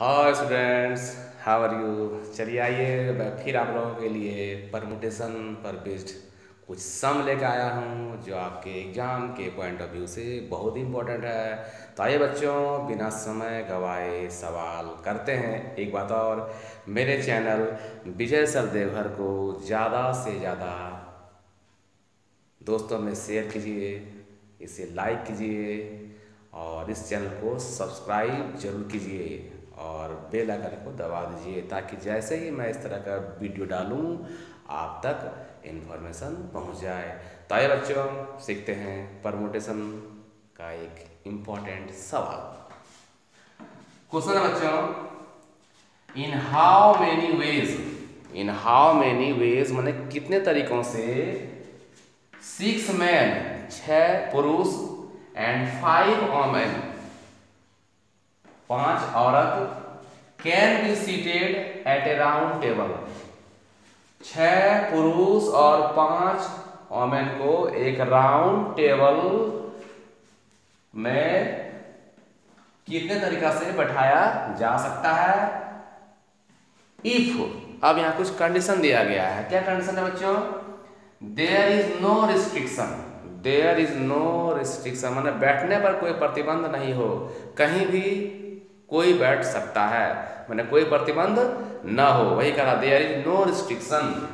Hi students how are you चलिए आइए मैं फिर आप लोगों के लिए परमुटेशन पर बेस्ड कुछ सम लेकर आया हूँ, जो आपके एग्ज़ाम के पॉइंट ऑफ़ व्यू से बहुत ही इम्पोर्टेंट है। तो आइए बच्चों, बिना समय गवाए सवाल करते हैं। एक बात और, मेरे चैनल विजय सर देवघर को ज़्यादा से ज़्यादा दोस्तों में शेयर कीजिए, इसे लाइक कीजिए और इस चैनल को सब्सक्राइब ज़रूर कीजिए। और बेल आइकन को दबा दीजिए, ताकि जैसे ही मैं इस तरह का वीडियो डालूं, आप तक इन्फॉर्मेशन पहुँच जाए। तो आइए बच्चों सीखते हैं परमोटेशन का एक इम्पोर्टेंट सवाल। क्वेश्चन है बच्चों, in how many ways? In how many ways मैंने कितने तरीकों से? सिक्स मैन, छह पुरुष, एंड फाइव वोमेन। पाँच औरत can be seated at a round table. छह पुरुष और पाँच वोमेन को एक राउंड टेबल में कितने तरीका से बैठाया जा सकता है? इफ़ अब यहाँ कुछ कंडीशन दिया गया है। क्या कंडीशन है बच्चों? There is no restriction there is no restriction मैंने बैठने पर कोई प्रतिबंध नहीं हो। कहीं भी कोई बैठ सकता है। मैंने कोई प्रतिबंध न हो। वही कहा देयर इज़ नो रिस्ट्रिक्शन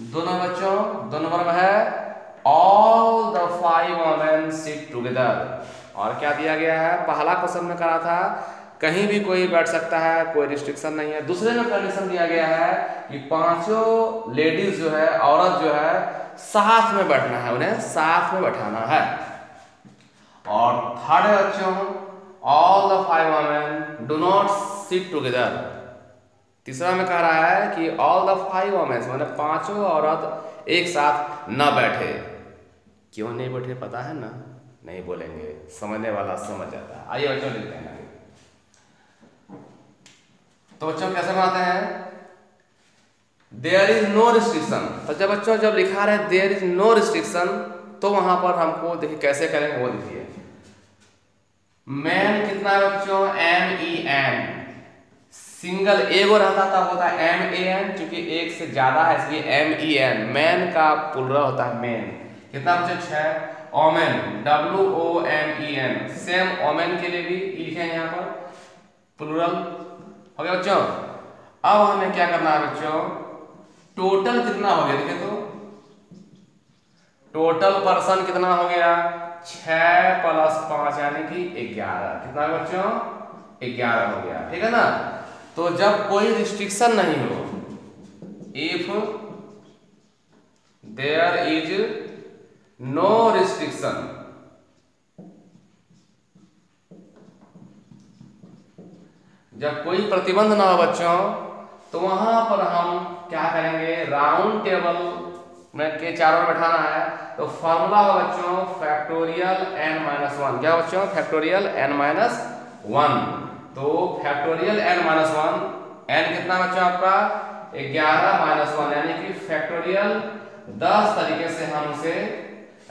दोनों बच्चों दो नंबर है। All the five women sit together और क्या दिया गया है? पहला क्वेश्चन में करा था, कहीं भी कोई बैठ सकता है, कोई रिस्ट्रिक्शन नहीं है। दूसरे में कंडीशन दिया गया है कि पाँचों लेडीज़ जो है, औरत जो है, साथ में बैठना है। उन्हें साथ में बैठाना है। और थर्ड बच्चों all the five women do not sit together तीसरा में कह रहा है कि ऑल द फाइव वोमेन मैंने पाँचों औरत एक साथ न बैठे। क्यों नहीं बैठे पता है ना? नहीं बोलेंगे। समझने वाला समझ जाता है। आइए बच्चों लिखते हैं तो बच्चों कैसे बनाते हैं? देयर इज़ नो रिस्ट्रिक्शन तो जब बच्चों जब लिखा रहे देयर इज़ नो रिस्ट्रिक्शन तो वहाँ पर हमको देखिए कैसे करेंगे वो देखिए मैन कितना है बच्चों? एम ई एन सिंगल एगो रहता था होता है एम ए एन क्योंकि एक से ज़्यादा है, इसलिए एम ई एन मैन का पुलरा होता है मैन कितना बच्चों? छह. Women W O M E N same women के लिए भी लिखे हैं यहाँ पर. प्लूरल हो गया बच्चों? अब हमें क्या करना है बच्चों? टोटल कितना हो गया? देखिए तो. टोटल पर्सन कितना हो गया? छ प्लस पाँच यानी कि ग्यारह। कितना बच्चों? ग्यारह हो गया, ठीक है ना? तो जब कोई रिस्ट्रिक्शन नहीं हो if there is no restriction जब कोई प्रतिबंध ना हो बच्चों तो वहाँ पर हम क्या करेंगे? राउंड टेबल के चारों में बैठाना है तो फॉर्मूला हो बच्चों फैक्टोरियल एन माइनस वन क्या बच्चों? फैक्टोरियल एन माइनस वन तो factorial n minus one n कितना बच्चों आपका? ग्यारह माइनस वन यानी कि फैक्टोरियल दस तरीके से हम उसे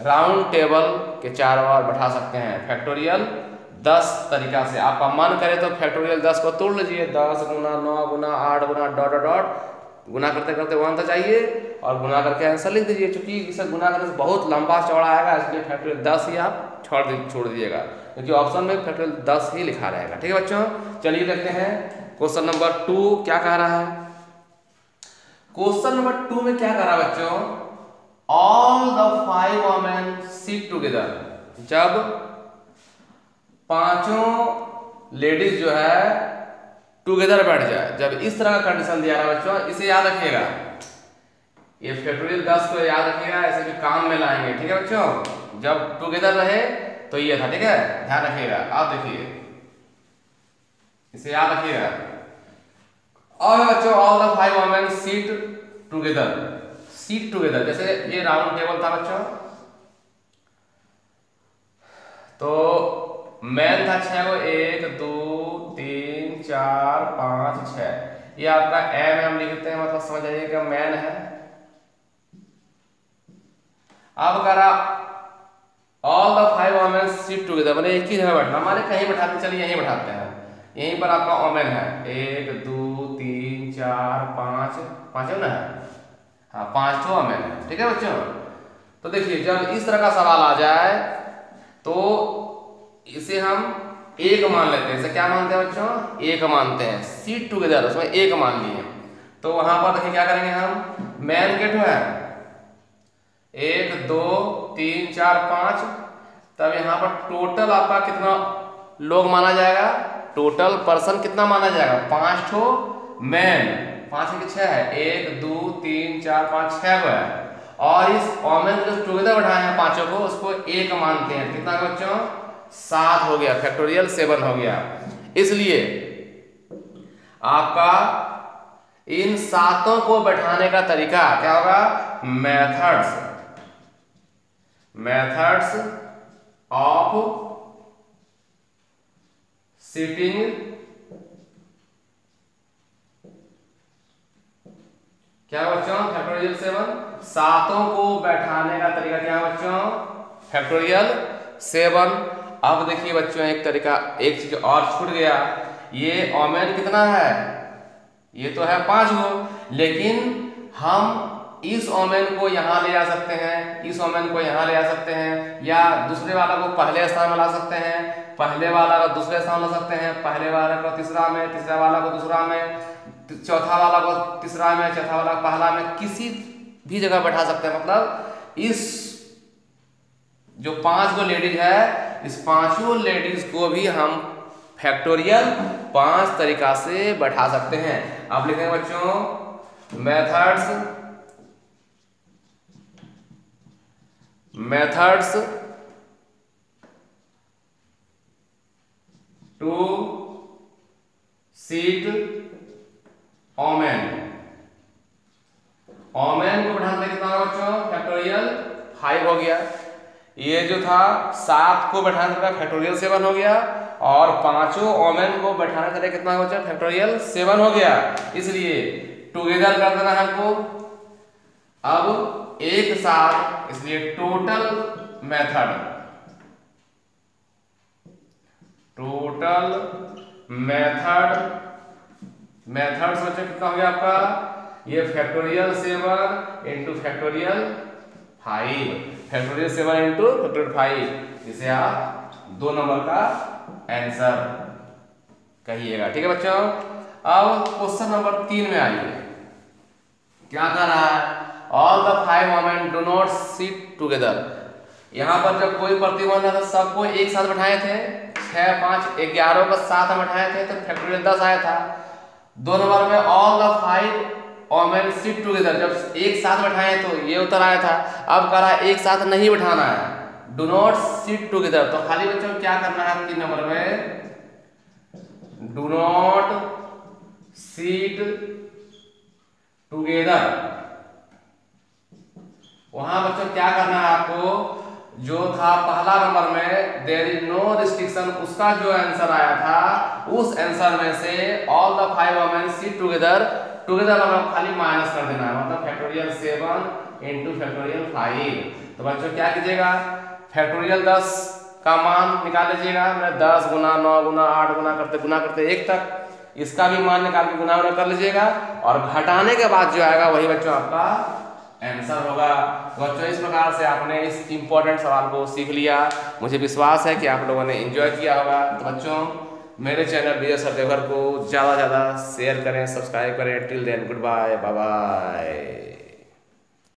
राउंड टेबल के चारों ओर बैठा सकते हैं। फैक्टोरियल दस तरीका से। आपका मन करे तो फैक्टोरियल दस को तोड़ लीजिए। दस गुना नौ गुना आठ गुना डॉट डॉट गुना करते करते वन तो चाहिए और गुना करके आंसर लिख दीजिए। क्योंकि इसे गुना करने से बहुत लंबा चौड़ा आएगा, इसलिए फैक्टोरियल दस ही आप छोड़ दी, छोड़ दीजिएगा। क्योंकि ऑप्शन में फैक्टोरियल दस ही लिखा रहेगा। ठीक है बच्चों, चलिए देखते हैं। क्वेश्चन नंबर टू क्या कह रहा है? क्वेश्चन नंबर टू में क्या कह रहा है बच्चों? All the five women sit together जब पाँचों लेडीज़ जो है टुगेदर बैठ जाए जब इस तरह का कंडीशन दिया है बच्चों, इसे याद रखिएगा। ये फैक्टोरियल दस को याद रखिएगा, ऐसे भी काम में लाएँगे, ठीक है बच्चों? जब टुगेदर रहे तो ये था, ठीक है? ध्यान रखिएगा। आप देखिए। इसे याद रखिएगा। और बच्चों all the five women seat together seat together जैसे ये राउंड टेबल था बच्चों। तो मैन था छह, वो एक, दो, तीन, चार, पाँच छ ये आपका एम एम लिखते हैं मतलब समझ आइएगा मैन है। अब करा all the five women sit together मैंने एक ही जगह बैठना हमारे कहीं बैठाते, चलिए यहीं बैठाते हैं। यहीं पर आपका ओमेन है। एक, दो, तीन, चार, पाँच पाँच ना? है हाँ पाँच ठो ओमेन है। ठीक है बच्चों? तो देखिए, जब इस तरह का सवाल आ जाए तो इसे हम एक मान लेते हैं। इसे क्या मानते हैं बच्चों? एक मानते हैं। सीट टुगेदर उसमें एक मान लिए। तो वहाँ पर देखिए क्या करेंगे हम? मैन गेट है, एक, दो, तीन, चार, पाँच। तब यहाँ पर टोटल आपका कितना लोग माना जाएगा? टोटल पर्सन कितना माना जाएगा? पाँच ठो मैन पाँच के छह है। एक, दो, तीन, चार, पाँच, छह को है। और इस ओमेन जो टुगेदर बैठाए हैं पाँचों को, उसको एक मानते हैं। कितना बच्चों? सात हो गया फैक्टोरियल सेवन हो गया। इसलिए आपका इन सातों को बैठाने का तरीका क्या होगा? मेथड्स मेथड्स ऑफ़ सिटिंग क्या बच्चों? फैक्टोरियल सेवन सातों को बैठाने का तरीका क्या बच्चों? फैक्टोरियल सेवन अब देखिए बच्चों, एक तरीका, एक चीज़ और छूट गया। ये ओमेन कितना है? ये तो है पाँच गो। लेकिन हम इस ओमेन को यहाँ ले आ सकते हैं, इस ओमेन को यहाँ ले आ सकते हैं, या दूसरे वाला को पहले स्थान में ला सकते हैं, पहले वाला को दूसरे स्थान ला सकते हैं, पहले वाला को तीसरा में, तीसरा वाला को दूसरा में, चौथा वाला को तीसरा में, चौथा वाला पहला में, किसी भी जगह बैठा सकते हैं। मतलब इस जो पाँच गो लेडीज़ है इस पाँचों लेडीज़ को भी हम फैक्टोरियल पाँच तरीका से बैठा सकते हैं। आप लिखेंगे बच्चों methods methods to seat women women को बैठाने कितना बच्चों? फैक्टोरियल फाइव हो गया। ये जो था, सात को बैठाने का फैक्टोरियल सेवन हो गया और पाँचों ओमेन को बैठाने का कितना हो जाए फैक्टोरियल सेवन हो गया। इसलिए टुगेदर कर देना है हमको। अब एक साथ, इसलिए total method total method method सोचो कितना हो गया आपका? ये factorial seven into factorial five factorial seven into factorial five इसे आप दो नंबर का आंसर कहिएगा। ठीक है बच्चों? अब क्वेश्चन नंबर तीन में आइए। क्या कर रहा है? All the five women do not sit together यहाँ पर जब कोई प्रतिबंध था सबको एक साथ बैठाए थे। छह, पाँच, ग्यारह को साथ बैठाए थे तो फैक्टोरियल दस आया था। दो नंबर में all the five women sit together जब एक साथ बैठाए तो ये उत्तर आया था। अब कह रहा है, एक साथ नहीं बैठाना है। डू नॉट सिट टुगेदर तो खाली बच्चों क्या करना है तीन नंबर में? डू नॉट सीट टुगेदर वहाँ बच्चों क्या करना है आपको? जो था पहला नंबर में देर इज़ नो रिस्ट्रिक्शन उसका जो आंसर आया था, उस आंसर में से all the five women seat together together मतलब खाली माइनस कर देना है मतलब factorial seven into factorial five तो बच्चों क्या कीजिएगा? फैक्टोरियल दस का मान निकाल लीजिएगा, मैंने दस गुना नौ गुना आठ गुना करते गुना करते एक तक। इसका भी मान निकाल के गुना कर लीजिएगा, और घटाने के बाद जो आएगा वही बच्चों आपका आंसर होगा। तो बच्चों, इस प्रकार से आपने इस इंपॉर्टेंट सवाल को सीख लिया। मुझे विश्वास है कि आप लोगों ने एंजॉय किया होगा। तो बच्चों मेरे चैनल विजय सरदेवर को ज़्यादा से ज़्यादा शेयर करें सब्सक्राइब करें। Till then goodbye bye